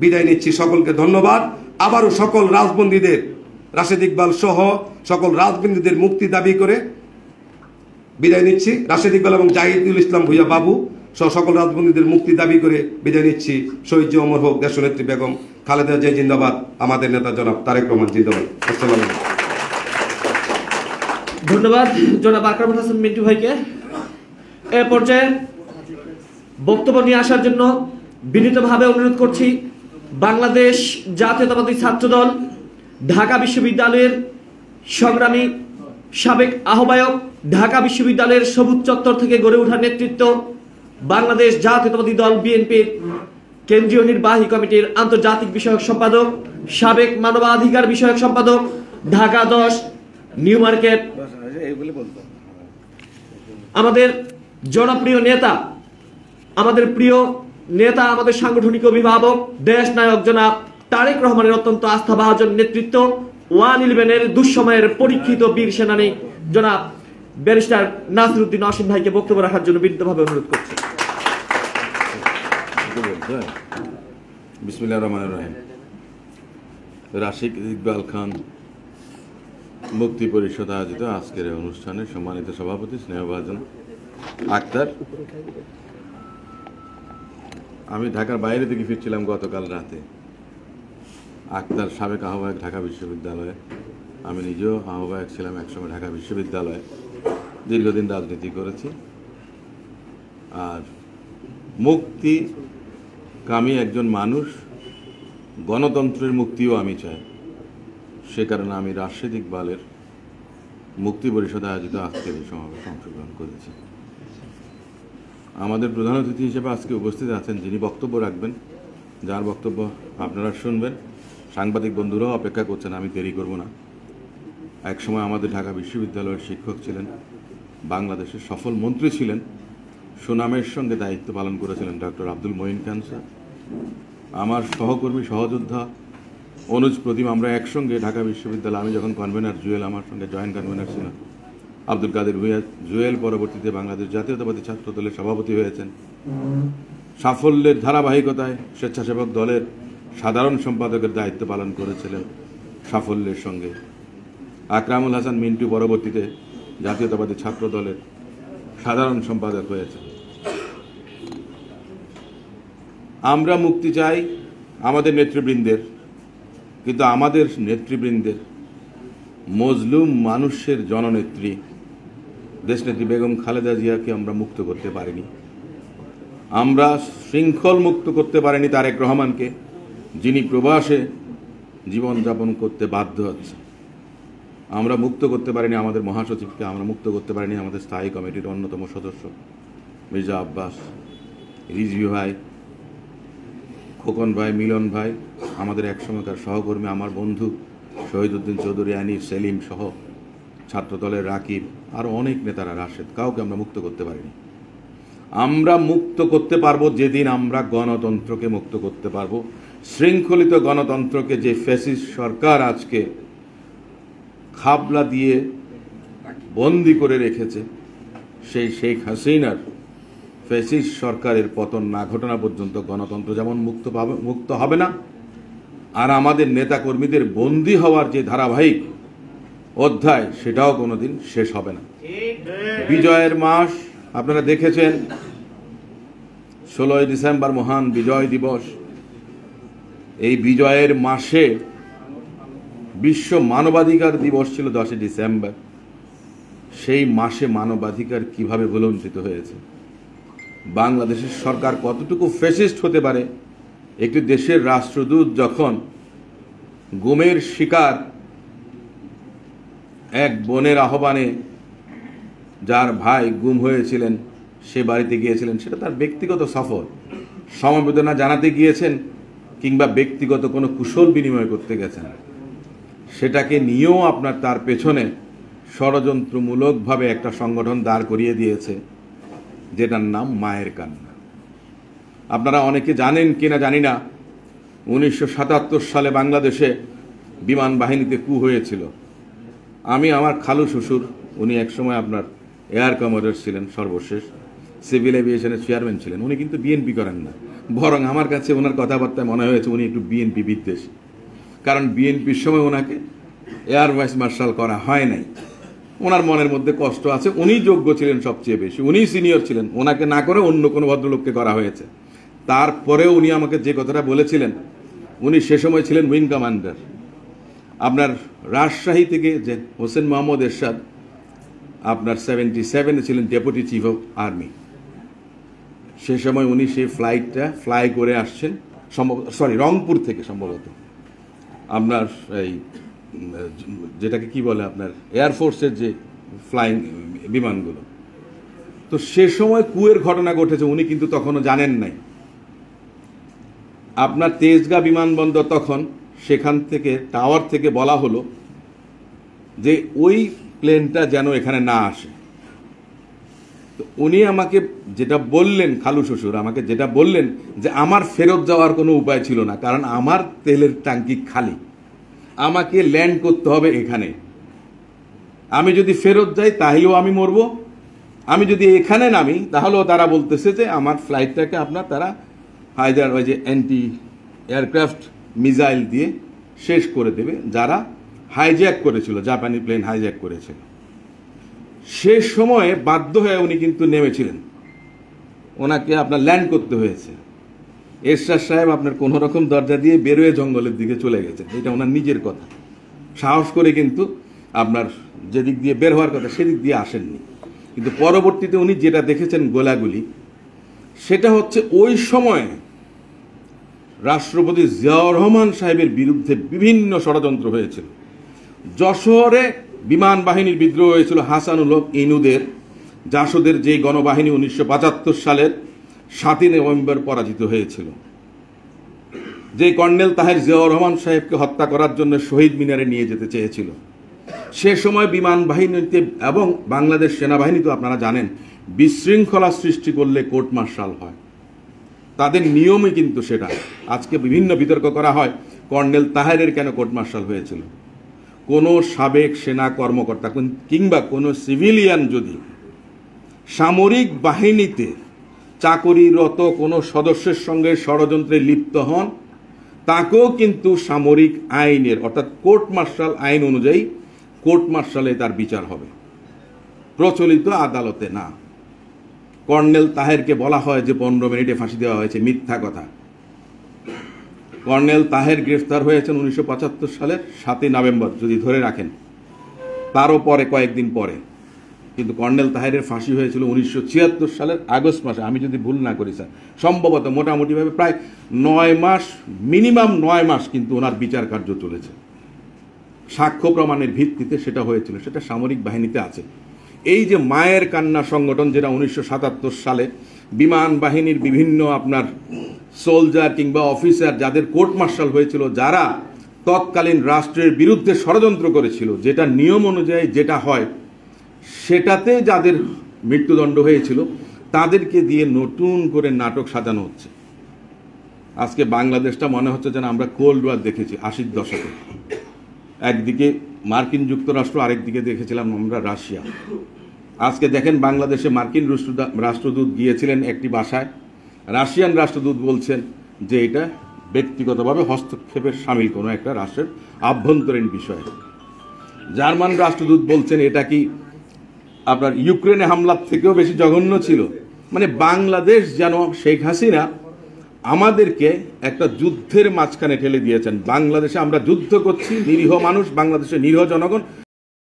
বিদায় নিচ্ছি সকলকে ধন্যবাদ। আবারও সকল রাজবন্দীদের, রাশেদ ইকবাল সহ সকল রাজবন্দীদের মুক্তি দাবি করে বিদায় নিচ্ছি। রাশেদ ইকবাল এবং জাহিদুল ইসলাম ভুইয়া বাবু সহ সকল রাজবন্দীদের মুক্তি দাবি করে বিদায় নিচ্ছি। শহীদ অমর হোক, দেশনেত্রী বেগম, খালেদা জিয়া জিন্দাবাদ, আমাদের নেতা জনাব তারেক রহমান জিন্দাবাদ। আসসালামু ধন্যবাদ জনাব আকরামুল হাসান মিন্টু ভাইকে। এ পর্যায়ে বক্তব্য নিয়ে আসার জন্য বিনীতভাবে অনুরোধ করছি। বাংলাদেশ জাতীয়তাবাদী ছাত্রদল, ঢাকা বিশ্ববিদ্যালয়ের সংগ্রামী সাবেক আহ্বায়ক, ঢাকা বিশ্ববিদ্যালয়ের সবুজ চত্বর থেকে গড়ে ওঠা নেতৃত্ব বাংলাদেশ জাতীয়তাবাদী দল বিএনপির কেন্দ্রীয় নির্বাহী কমিটির আন্তর্জাতিক বিষয়ক সম্পাদক, সাবেক মানবাধিকার বিষয়ক সম্পাদক, ঢাকা দশ, নিউ মার্কেট। আমাদের জনপ্রিয় নেতা, আমাদের প্রিয় নেতা, আমাদের সাংগঠনিক অভিভাবক, দেশ নায়ক জনাব তারেক রহমানের অত্যন্ত আস্থাভাজন নেতৃত্ব, ওয়ান ইলেভেনের দুঃসময়ের পরীক্ষিত বীর সেনানী জনাব ব্যারিস্টার নাসিরুদ্দিন অসীম ভাইকে বক্তব্য রাখার জন্য বিনীতভাবে অনুরোধ করছি। বিসমিল্লাহ রহমান রহিম। রাশিক ইকবাল খান মুক্তি পরিষদ আয়োজিত আজকের অনুষ্ঠানে সম্মানিত সভাপতি, স্নেহভাজন আক্তার আমি ঢাকার বাইরে থেকে ফিরছিলাম গতকাল রাতে। আক্তার সাবেক আহ্বায়ক ঢাকা বিশ্ববিদ্যালয়ে। আমি নিজেও আহ্বায়ক ছিলাম একসময় ঢাকা বিশ্ববিদ্যালয়ে। দীর্ঘদিন রাজনীতি করেছি। আর মুক্তি কামি একজন মানুষ, গণতন্ত্রের মুক্তিও আমি চাই। সে কারণে আমি রাশেদ ইকবালের মুক্তি পরিষদ আয়োজিত আজকের এই সমাবেশে অংশগ্রহণ করেছি। আমাদের প্রধান অতিথি হিসেবে আজকে উপস্থিত আছেন যিনি বক্তব্য রাখবেন, যার বক্তব্য আপনারা শুনবেন। সাংবাদিক বন্ধুরাও অপেক্ষা করছেন, আমি দেরি করব না। একসময় আমাদের ঢাকা বিশ্ববিদ্যালয়ের শিক্ষক ছিলেন, বাংলাদেশের সফল মন্ত্রী ছিলেন, সুনামের সঙ্গে দায়িত্ব পালন করেছিলেন ডক্টর আব্দুল মঈন খান স্যার। আমার সহকর্মী, সহযোদ্ধা অনুজ প্রতিম আমরা একসঙ্গে ঢাকা বিশ্ববিদ্যালয়ে, আমি যখন কনভেনার জুয়েল আমার সঙ্গে জয়েন্ট কনভেনার ছিলাম। আব্দুল কাদের ভুইয়া জুয়েল পরবর্তীতে বাংলাদেশ জাতীয়তাবাদী ছাত্র দলের সভাপতি হয়েছেন। সাফল্যের ধারাবাহিকতায় স্বেচ্ছাসেবক দলের সাধারণ সম্পাদকের দায়িত্ব পালন করেছিলেন সাফল্যের সঙ্গে। আকরামুল হাসান মিন্টু পরবর্তীতে জাতীয়তাবাদী ছাত্র দলের সাধারণ সম্পাদক হয়েছেন। আমরা মুক্তি চাই আমাদের নেতৃবৃন্দের, কিন্তু আমাদের নেতৃবৃন্দের মজলুম মানুষের জননেত্রী দেশনেত্রী বেগম খালেদা জিয়াকে আমরা মুক্ত করতে পারিনি। আমরা শৃঙ্খল মুক্ত করতে পারিনি তারেক রহমানকে, যিনি প্রবাসে জীবনযাপন করতে বাধ্য হচ্ছে। আমরা মুক্ত করতে পারিনি আমাদের মহাসচিবকে, আমরা মুক্ত করতে পারিনি আমাদের স্থায়ী কমিটির অন্যতম সদস্য, মির্জা আব্বাস, রিজভি ভাই, খোকন ভাই, মিলন ভাই, আমাদের একসময়কার সহকর্মী, আমার বন্ধু শহীদুদ্দিন চৌধুরী আনির সেলিম সহ ছাত্রদলের রাকিব আরও অনেক নেতারা রাশেদ, কাউকে আমরা মুক্ত করতে পারিনি। আমরা মুক্ত করতে পারব যেদিন আমরা গণতন্ত্রকে মুক্ত করতে পারব। শৃঙ্খলিত গণতন্ত্রকে যে ফ্যাসিস্ট সরকার আজকে খাবলা দিয়ে বন্দি করে রেখেছে, সেই শেখ হাসিনার ফেসিস সরকারের পতন না ঘটনা পর্যন্ত গণতন্ত্র যেমন মুক্ত পাবে, মুক্ত হবে না আর আমাদের নেতাকর্মীদের বন্দী হওয়ার যে ধারাবাহিক অধ্যায়, সেটাও কোনোদিন শেষ হবে না। বিজয়ের মাস, আপনারা দেখেছেন, ষোলোই ডিসেম্বর মহান বিজয় দিবস। এই বিজয়ের মাসে বিশ্ব মানবাধিকার দিবস ছিল দশই ডিসেম্বর। সেই মাসে মানবাধিকার কীভাবে ভুলঞ্চিত হয়েছে? বাংলাদেশের সরকার কতটুকু ফেসিস্ট হতে পারে? একটি দেশের রাষ্ট্রদূত যখন গুমের শিকার এক বোনের আহ্বানে যার ভাই গুম হয়েছিলেন, সে বাড়িতে গিয়েছিলেন, সেটা তার ব্যক্তিগত সফর। সমবেদনা জানাতে গিয়েছেন কিংবা ব্যক্তিগত কোনো কুশল বিনিময় করতে গেছেন। সেটাকে নিয়েও আপনার তার পেছনে ষড়যন্ত্রমূলকভাবে একটা সংগঠন দাঁড় করিয়ে দিয়েছে, যেটার নাম মায়ের কান্না। আপনারা অনেকে জানেন কি না জানি না, উনিশশো সাতাত্তর সালে বাংলাদেশে বিমান বাহিনীতে কু হয়েছিল। আমি আমার খালু শ্বশুর, উনি একসময় আপনার এয়ার কমান্ডার ছিলেন সর্বশেষ, সিভিল এভিয়েশনের চেয়ারম্যান ছিলেন, উনি কিন্তু বিএনপি করেন না। বরং আমার কাছে ওনার কথাবার্তায় মনে হয়েছে উনি একটু বিএনপি বিদ্বেষ। কারণ বিএনপির সময় ওনাকে এয়ার ভাইস মার্শাল করা হয় নাই। ওনার মনের মধ্যে কষ্ট আছে, উনি যোগ্য ছিলেন সবচেয়ে বেশি, উনি সিনিয়র ছিলেন, ওনাকে না করে অন্য কোনো ভদ্রলোককে করা হয়েছে। তারপরেও উনি আমাকে যে কথাটা বলেছিলেন, উনি সে সময় ছিলেন উইং কমান্ডার। আপনার রাজশাহী থেকে যে হোসেন মোহাম্মদ এরশাদ, আপনার সেভেন্টি সেভেনে ছিলেন ডেপুটি চিফ অফ আর্মি। সে সময় উনি সেই ফ্লাইটটা ফ্লাই করে আসছেন সম্ভবত সরি, রংপুর থেকে সম্ভবত। আপনার এই, যেটাকে কি বলে আপনার এয়ারফোর্সের যে ফ্লাইং বিমানগুলো। তো সে সময় কুয়ের ঘটনা ঘটেছে, উনি কিন্তু তখনও জানেন নাই। আপনার তেজগাঁ বিমানবন্দর তখন সেখান থেকে, টাওয়ার থেকে বলা হলো যে ওই প্লেনটা যেন এখানে না আসে। তো উনি আমাকে যেটা বললেন, খালু শ্বশুর, আমাকে যেটা বললেন যে আমার ফেরত যাওয়ার কোনো উপায় ছিল না, কারণ আমার তেলের ট্যাঙ্কি খালি। আমাকে ল্যান্ড করতে হবে এখানে। আমি যদি ফেরত যাই, তাহলেও আমি মরব। আমি যদি এখানে নামি, তাহলেও তারা বলতেছে যে আমার ফ্লাইটটাকে আপনার, তারা হায়দার ওই যে অ্যান্টি এয়ারক্রাফট মিসাইল দিয়ে শেষ করে দেবে, যারা হাইজ্যাক করেছিল জাপানি প্লেন হাইজ্যাক করেছিল সে সময়ে বাধ্য হয়ে উনি কিন্তু নেমেছিলেন। ওনাকে আপনার ল্যান্ড করতে হয়েছে। এরশাদ সাহেব আপনার কোনো রকম দরজা দিয়ে বেরোয় জঙ্গলের দিকে চলে গেছেন। এটা ওনার নিজের কথা। সাহস করে কিন্তু আপনার যেদিক দিয়ে বের হওয়ার কথা সেদিক দিয়ে আসেননি। কিন্তু পরবর্তীতে উনি যেটা দেখেছেন গোলাগুলি, সেটা হচ্ছে ওই সময়ে রাষ্ট্রপতি জিয়াউর রহমান সাহেবের বিরুদ্ধে বিভিন্ন ষড়যন্ত্র হয়েছিল। যশোরে বিমান বাহিনীর বিদ্রোহ হয়েছিল হাসানুল হক ইনুদের। জাসদের যে গণবাহিনী উনিশশো পঁচাত্তর সালের সাতই নভেম্বর পরাজিত হয়েছিল। যে কর্নেল তাহের জিয়াউর রহমান সাহেবকে হত্যা করার জন্য শহীদ মিনারে নিয়ে যেতে চেয়েছিল। সে সময় বিমান বাহিনীতে এবং বাংলাদেশ সেনাবাহিনী তো আপনারা জানেন, বিশৃঙ্খলা সৃষ্টি করলে কোর্ট মার্শাল হয়। তাদের নিয়মই কিন্তু সেটা। আজকে বিভিন্ন বিতর্ক করা হয়, কর্নেল তাহেরের কেন কোর্ট মার্শাল হয়েছিল? কোনো সাবেক সেনা কর্মকর্তা কিংবা কোনো সিভিলিয়ান যদি সামরিক বাহিনীতে চাকরিরত কোনো সদস্যের সঙ্গে ষড়যন্ত্রে লিপ্ত হন, তাকেও কিন্তু সামরিক আইনের, অর্থাৎ কোর্ট মার্শাল আইন অনুযায়ী কোর্ট মার্শালে তার বিচার হবে। প্রচলিত আদালতে না। কর্নেল তাহেরকে বলা হয় যে পনেরো মিনিটে ফাঁসি দেওয়া হয়েছে, মিথ্যা কথা। কর্নেল তাহের গ্রেফতার হয়েছেন উনিশশো পঁচাত্তর সালের সাতই নভেম্বর, যদি ধরে রাখেন। তারও পরে, কয়েকদিন পরে। কিন্তু কর্নেল তাহেরের ফাঁসি হয়েছিল উনিশশো ছিয়াত্তর সালের আগস্ট মাসে। আমি যদি ভুল না করি, স্যার, সম্ভবত মোটামুটিভাবে প্রায় নয় মাস, মিনিমাম নয় মাস কিন্তু ওনার বিচার কার্য চলেছে। সাক্ষ্য প্রমাণের ভিত্তিতে সেটা হয়েছিল, সেটা সামরিক বাহিনীতে আছে। এই যে মায়ের কান্না সংগঠন যেটা উনিশশো সাতাত্তর সালে বিমান বাহিনীর বিভিন্ন আপনার সোলজার কিংবা অফিসার যাদের কোর্ট মার্শাল হয়েছিল, যারা তৎকালীন রাষ্ট্রের বিরুদ্ধে ষড়যন্ত্র করেছিল, যেটা নিয়ম অনুযায়ী যেটা হয়, সেটাতে যাদের মৃত্যুদণ্ড হয়েছিল, তাদেরকে দিয়ে নতুন করে নাটক সাজানো হচ্ছে। আজকে বাংলাদেশটা মনে হচ্ছে যেন আমরা কোল্ড ওয়ার দেখেছি, আশির দশকে। একদিকে মার্কিন যুক্তরাষ্ট্র আরেকদিকে দেখেছিলাম আমরা রাশিয়া। আজকে দেখেন বাংলাদেশে মার্কিন রাষ্ট্রদূত- গিয়েছিলেন একটি বাসায়। রাশিয়ান রাষ্ট্রদূত বলছেন যে এটা ব্যক্তিগতভাবে হস্তক্ষেপের সামিল কোনো একটা রাষ্ট্রের আভ্যন্তরীণ বিষয়। জার্মান রাষ্ট্রদূত বলছেন, এটা কি আপনার ইউক্রেনে হামলার থেকেও বেশি জঘন্য ছিল? মানে বাংলাদেশ যেন শেখ হাসিনা আমাদেরকে একটা যুদ্ধের মাঝখানে ঠেলে দিয়েছেন। বাংলাদেশে আমরা যুদ্ধ করছি, নিরীহ মানুষ, বাংলাদেশের নিরীহ জনগণ।